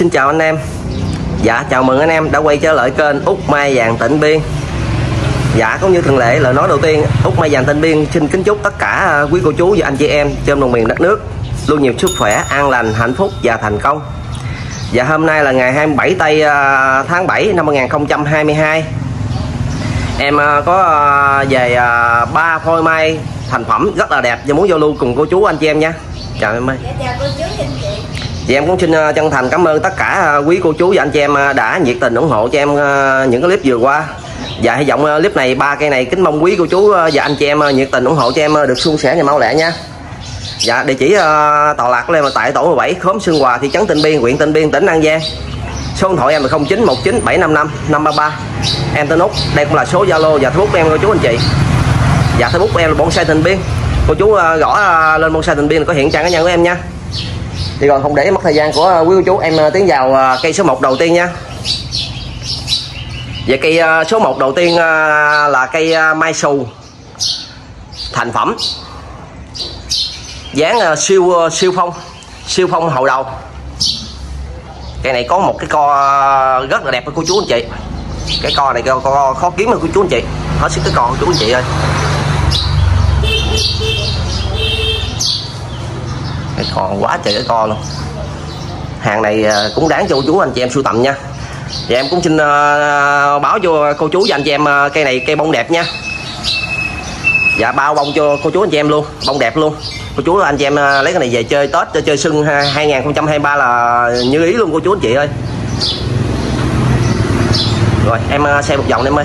Xin chào anh em. Dạ chào mừng anh em đã quay trở lại kênh Úc Mai Vàng Tịnh Biên. Dạ cũng như thường lệ lời nói đầu tiên Úc Mai Vàng Tịnh Biên xin kính chúc tất cả à, quý cô chú và anh chị em trên đồng miền đất nước Luôn nhiều sức khỏe, an lành, hạnh phúc và thành công. Dạ hôm nay là ngày 27 tây à, tháng 7 năm 2022 Em à, có về ba phôi mai thành phẩm rất là đẹp. Và muốn giao lưu cùng cô chú anh chị em nha. Chào em ơi. Dạ chào cô chú anh chị thì em cũng xin ờ, chân thành cảm ơn tất cả ờ, quý cô chú và anh chị em ờ, đã nhiệt tình ủng hộ cho em những cái clip vừa qua. và hy vọng clip này ba cây này kính mong quý cô chú và anh chị em nhiệt tình ủng hộ cho em được suôn sẻ và mau lẹ nha. Dạ địa chỉ tọa lạc lên tại tổ 17 khóm Sương Hòa thị trấn Tịnh Biên, huyện Tịnh Biên, tỉnh An Giang. Số điện thoại em là 0919 755 533. Em tên Út, đây cũng là số Zalo và Facebook của em cô chú anh chị. Dạ Facebook của em là bonsai Tịnh Biên. Cô chú gõ lên bonsai Tịnh Biên có hiện trang cá nhân của em nha thì còn không để mất thời gian của ờ, quý cô chú em ờ, tiến vào ờ, cây số 1 đầu tiên nha. Vậy cây số 1 đầu tiên là cây mai xù thành phẩm. Dáng siêu siêu phong siêu phong hậu đầu. Cây này có một cái co rất là đẹp của cô chú anh chị. Cái co này co, co khó kiếm của cô chú anh chị. Hết sức cái co của chú anh chị ơi cái con quá trời cái con luôn. Hàng này à, cũng đáng cho cô chú anh chị em sưu tầm nha. Và em cũng xin uh, báo cho cô chú và anh chị em uh, cây này cây bông đẹp nha. Dạ bao bông cho cô chú anh chị em luôn bông đẹp luôn. Cô chú anh chị em uh, lấy cái này về chơi tết chơi xuân 2023 là như ý luôn cô chú anh chị ơi. Rồi em uh, xem một vòng em ơi.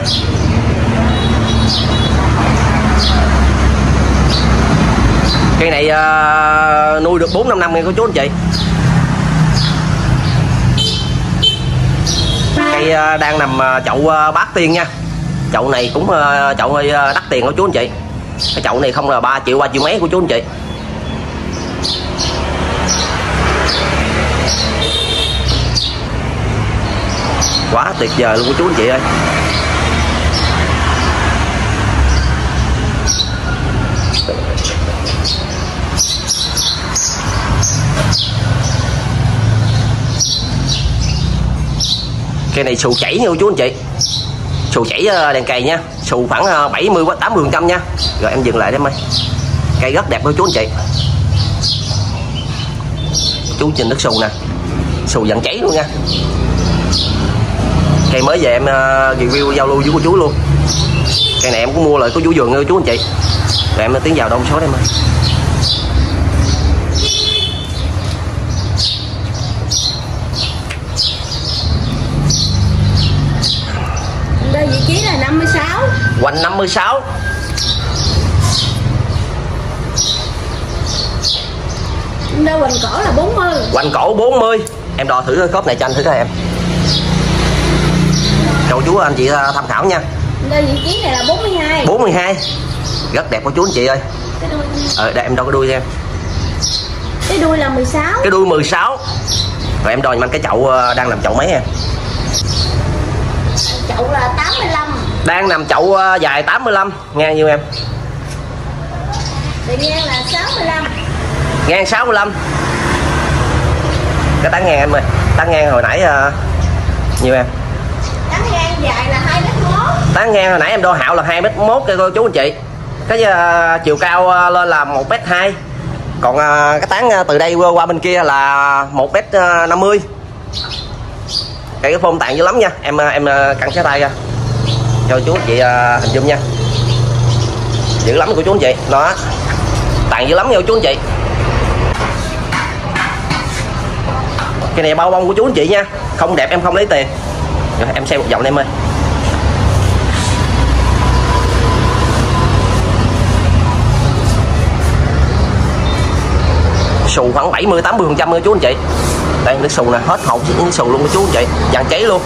Cây này uh, nuôi được 4 5 năm nghe cô chú anh chị. Cây uh, ờ, đang nằm uh, chậu uh, bát tiên nha. Chậu này cũng uh, chậu hơi uh, đắt tiền của chú anh chị. Cái chậu này không là 3 triệu 3 triệu mấy của chú anh chị. Quá tuyệt vời luôn của chú anh chị ơi. Cây này xù chảy nha chú anh chị. Xù chảy ờ, đèn cày nha. Xù khoảng ờ, 70 80 phần trăm nha. Rồi em dừng lại đấy mày cây rất đẹp của chú anh chị. Chú trên nước xù nè. Xù dặn cháy luôn nha. Cây mới về em ờ, review giao lưu với cô chú luôn. Cây này em cũng mua lại có chú vườn nha chú anh chị. Rồi em tiến vào đông số đây em ơi vị trí là 56 Quanh 56 Đo quanh cổ là 40 Quanh cổ 40 Em đo thử khớp này cho anh thử coi em. Cho chú anh chị à, tham khảo nha. Đo vị trí này là 42 42 Rất đẹp của chú anh chị ơi. Cái đuôi Ờ đây em đo cái đuôi em Cái đuôi là 16 Cái đuôi 16 Rồi em đo giùm anh cái chậu à, đang làm chậu mấy em? Chậu là 85 Đang nằm chậu à, dài 85 Ngang nhiêu em? Bề ngang là 65 Ngang 65 Cái tán ngang em ơi. Tán ngang hồi nãy uh, Nhiêu em? Tán ngang dài là 2 mét 1 Tán ngang hồi nãy em đo hạo là 2 mét 1 cho cô chú anh chị. Cái uh, chiều cao uh, lên là 1 mét 2 Còn uh, cái tán uh, từ đây qua bên kia là 1 mét 50 Cái cái phôm tàn dữ lắm nha. Em em căng cái tay ra cho chú chị à, hình dung nha. Dữ lắm của chú anh chị. Nó tàn dữ lắm nha chú anh chị. Cái này bao bông của chú anh chị nha. Không đẹp em không lấy tiền. Rồi, em xem một vòng em ơi. Xù khoảng 70 80 phần trăm chú anh chị. Đây nước xù nè, hết hộp những xù luôn của chú anh chị. Vàng cháy luôn.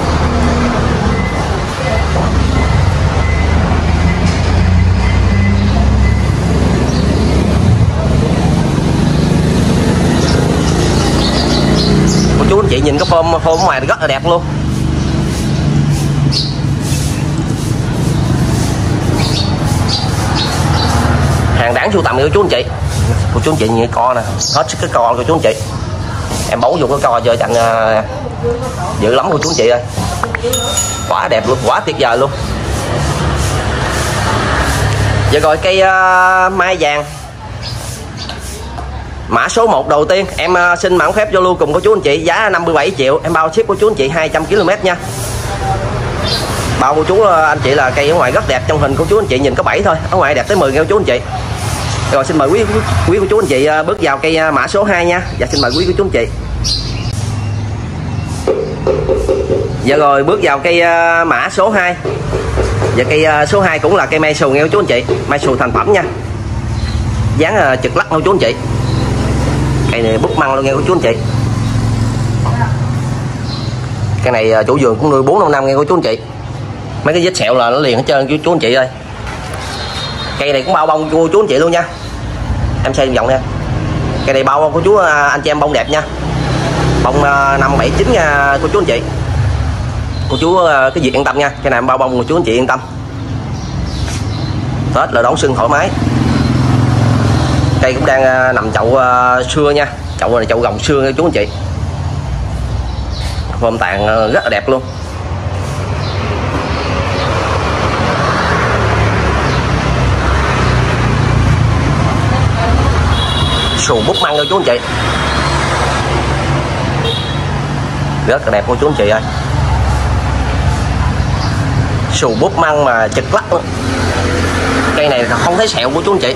Chú anh chị nhìn cái phôm form ngoài rất là đẹp luôn. Hàng đáng sưu tầm của chú anh chị. Của chú anh chị nhìn cái co nè hết sức cái co của chú anh chị. Em bấu vô cái co cho tặng uh, ờ, dữ lắm của chú anh chị ơi. Quá đẹp luôn quá tuyệt vời luôn. Giờ rồi cây uh, mai vàng mã số 1 đầu tiên em à, xin mãn phép vô lưu cùng cô chú anh chị giá 57 triệu. Em bao ship của chú anh chị 200 km nha. Bao cô chú à, anh chị là cây ở ngoài rất đẹp trong hình của chú anh chị nhìn có 7 thôi ở ngoài đẹp tới 10 nghe chú anh chị. Rồi xin mời quý quý cô chú anh chị à, bước vào cây mã số 2 nha. Và xin mời quý cô chú anh chị. Dạ rồi bước vào cây uh, mã số 2 Và dạ, cây uh, số 2 cũng là cây mai sù nghe chú anh chị Mai sù thành phẩm nha. Dáng uh, trực lắc đâu chú anh chị. Cây này bút măng luôn nghe chú anh chị. Cây này à, chủ vườn cũng nuôi 4 5 năm nghe chú anh chị. Mấy cái vết sẹo là nó liền hết trơn chú, chú anh chị ơi. Cây này cũng bao bông của chú anh chị luôn nha. Em xem vòng nha. Cây này bao bông của chú à, anh chị em bông đẹp nha. Bông à, năm bảy chín nha cô chú anh chị. Cô chú cái việc yên tâm nha. Cái này bao bông cô chú anh chị yên tâm. Tết là đón xuân thoải mái cây cũng đang à, nằm chậu à, xưa nha. Chậu này chậu gồng xưa nha chú anh chị. Form tàn rất là đẹp luôn. Xuồng bút măng nha chú anh chị. Rất là đẹp cô chú anh chị ơi. Xù búp măng mà chật lắc cây này không thấy sẹo của chú anh chị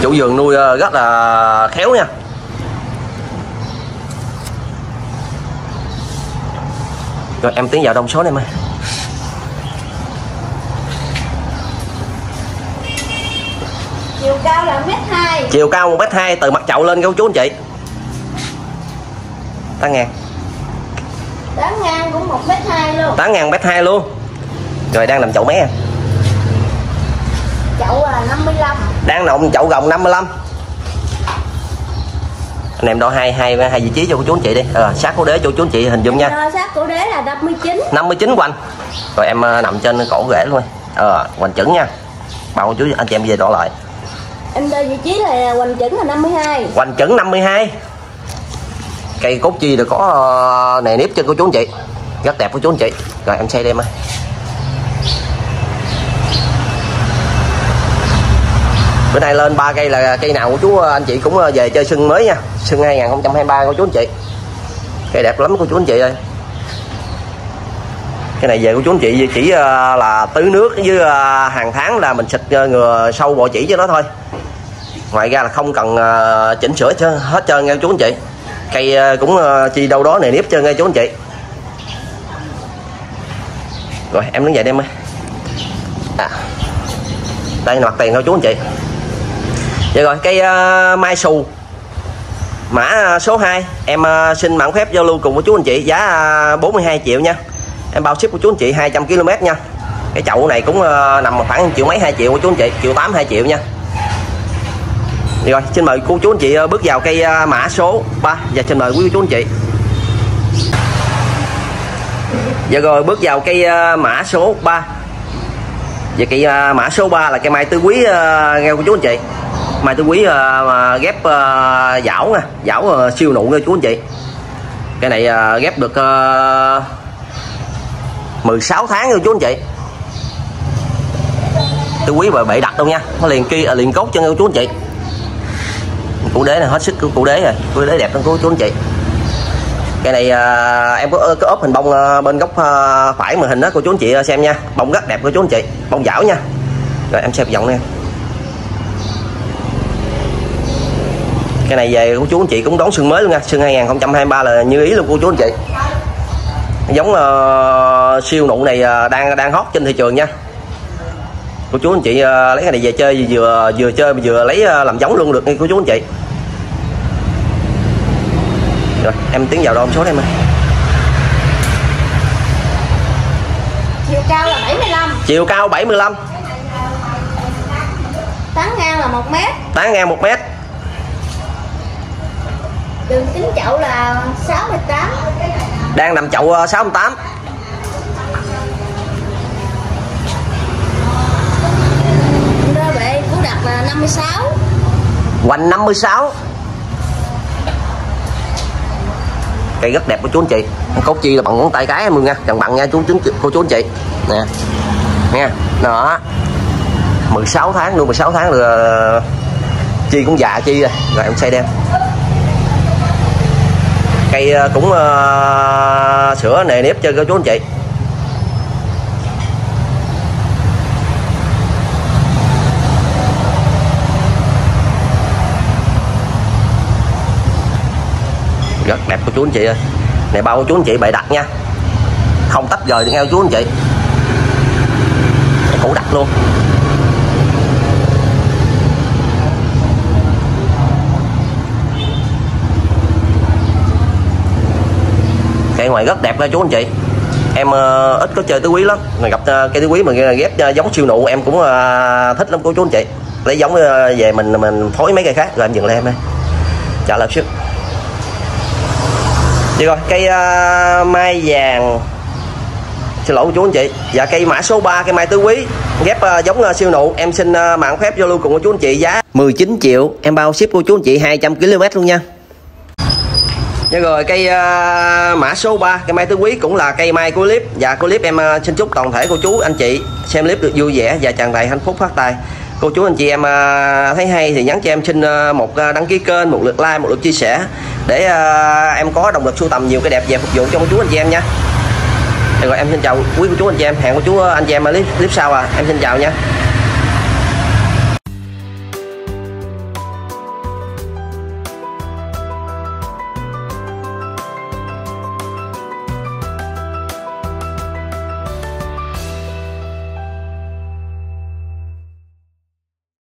chủ vườn nuôi ờ, rất là khéo nha. Rồi em tiến vào đông số này em chiều cao là mét hai. Chiều cao một mét hai từ mặt chậu lên cô chú anh chị. Tám ngàn tán ngang cũng một mét hai luôn. Tám ngàn mét hai luôn. Rồi đang nằm chậu mấy em chậu là 55 đang nằm chậu gồng 55 anh em đo hai hai hai vị trí cho cô chú anh chị đi. À, sát cổ đế cho chú anh chị hình dung nha. Đo sát cổ đế là 59 59 quanh rồi em ờ, nằm trên cổ rễ luôn. Ờ hoành chẩn nha. Bao chú anh chị em về đo lại. Em đo vị trí là hoành chẩn là 52 hoành chẩn 52 cây cốt chi được có uh, nề nếp trên cô chú anh chị. Rất đẹp của chú anh chị. Rồi em xây đây em bữa nay lên ba cây là cây nào của chú ờ, anh chị cũng ờ, về chơi sưng mới nha. Sưng 2023 của chú anh chị. Cây đẹp lắm của chú anh chị ơi. Cái này về của chú anh chị chỉ ờ, là tưới nước với hàng tháng là mình xịt ngừa sâu bọ chỉ cho nó thôi. Ngoài ra là không cần chỉnh sửa hết trơn nghe chú anh chị. Cây cũng chi đâu đó này nếp trơn nghe chú anh chị. Rồi, em đứng dậy đem em ơi. À. đây là mặt tiền thôi chú anh chị. Vậy rồi cây uh, ờ, mai xù. Mã ờ, số 2 Em uh, xin mã phép giao lưu cùng với chú anh chị. Giá uh, 42 triệu nha. Em bao ship của chú anh chị 200 km nha. Cái chậu này cũng uh, nằm khoảng triệu mấy 2 triệu của chú anh chị. Triệu 8 2 triệu nha. Dạ rồi xin mời cô chú anh chị bước vào cây uh, mã số 3 Và dạ, xin mời quý chú anh chị. Giờ rồi bước vào cây uh, mã số 3 Và cây uh, mã số 3 là cây mai tứ quý uh, nghe của chú anh chị mai tứ quý uh, ghép ờ, uh, dảo nha. Dảo uh, siêu nụ nha chú anh chị. Cái này uh, ghép được uh, 16 tháng nha chú anh chị. Tứ quý và bậy đặt đâu nha. Nó liền kia liền cốt cho nha chú anh chị. Cụ đế này hết sức của cụ đế rồi. Cụ đế đẹp lắm của chú anh chị. Cái này uh, em có có ốp hình bông uh, bên góc uh, phải màn hình đó cô chú anh chị xem nha. Bông rất đẹp của chú anh chị. Bông dảo nha. Rồi em xem vòng nha cái này về của chú anh chị cũng đón xuân mới luôn nha. Xuân 2023 là như ý luôn của chú anh chị. Giống uh, siêu nụ này uh, đang đang hot trên thị trường nha. Cô chú anh chị uh, lấy cái này về chơi vừa vừa chơi vừa lấy uh, làm giống luôn được nha cô chú anh chị. Rồi em tiến vào đo số đây em chiều cao là 75 chiều cao 75 tán ngang là 1 mét. Tán ngang 1 mét đường kính chậu là 68 đang nằm chậu uh, 68 đơ bệ củ đặt là 56 hoành 56 cây rất đẹp của chú anh chị. Cốt chi là bằng ngón tay cái em luôn nha. Chẳng bằng nha chú chú cô chú anh chị. Nè. Nha đó. 16 tháng luôn 16 tháng là chi cũng già chi rồi. Rồi em xây đem cây ờ, cũng uh, sửa nề nếp cho các chú anh chị. Rất đẹp của chú anh chị ơi. Này bao của chú anh chị bày đặt nha. Không tách rời được nghe chú anh chị. Cũ đặt luôn. Cây ngoài rất đẹp nha chú anh chị. Em uh, ít có chơi tứ quý lắm. Mà gặp uh, cây tứ quý mà ghép uh, ờ, giống siêu nụ em cũng uh, thích lắm cô chú anh chị. Lấy giống uh, về mình mình phối mấy cây khác rồi em dừng lên em đây chào lập sức Vậy rồi cây uh, mai vàng. Xin lỗi chú anh chị. Dạ cây mã số 3 cây mai tứ quý. Ghép uh, giống uh, siêu nụ. Em xin uh, mạng phép vô lưu cùng cô chú anh chị giá 19 triệu. Em bao ship cô chú anh chị 200 km luôn nha. Dạ rồi cây uh, mã số 3 cây mai tứ quý cũng là cây mai của clip. Dạ, và của clip em uh, xin chúc toàn thể cô chú anh chị xem clip được vui vẻ và tràn đầy hạnh phúc phát tài. Cô chú anh chị em uh, thấy hay thì nhắn cho em xin uh, một uh, đăng ký kênh một lượt like một lượt chia sẻ để uh, em có động lực sưu tầm nhiều cái đẹp về phục vụ cho cô chú anh chị em nha. Dạ rồi em xin chào quý cô chú anh chị em hẹn cô chú anh chị em ở clip, clip sau à. Em xin chào nha.